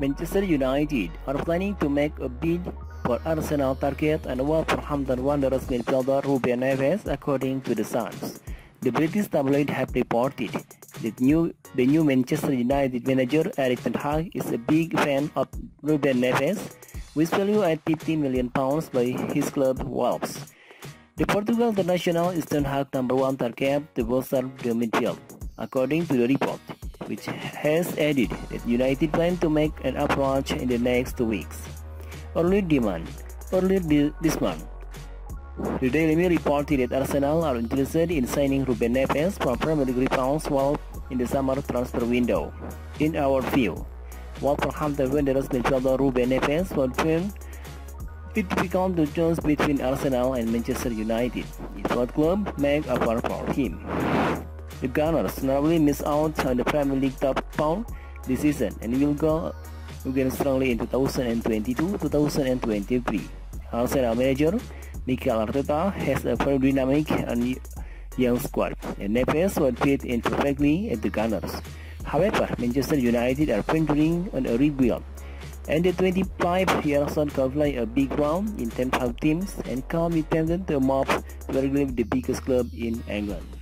Manchester United are planning to make a bid for Arsenal target and Wolverhampton Wanderers midfielder Ruben Neves, according to the Suns. The British tabloid have reported that new, the new Manchester United manager Erik ten Hag is a big fan of Ruben Neves, which value at 50 million pounds by his club Wolves. The Portugal international is Ten Hag number one target to bolster the midfield, according to the report which has added that United plan to make an approach in the next two weeks. Earlier demand, earlier this month, the Daily Mail reported that Arsenal are interested in signing Ruben Neves from Premier League pounds while in the summer transfer window. In our view, Wolverhampton Wanderers midfielder Ruben Neves would find it difficult to choice between Arsenal and Manchester United. If both clubs make a offer for him. The Gunners narrowly missed out on the Premier League top four this season and will go again strongly in 2022-2023. Arsenal manager Mikel Arteta has a very dynamic and young squad, and Neves would fit in perfectly at the Gunners. However, Manchester United are venturing on a rebuild, and the 25-year-old can play a big role in 10 teams and can be tempted to move to the biggest club in England.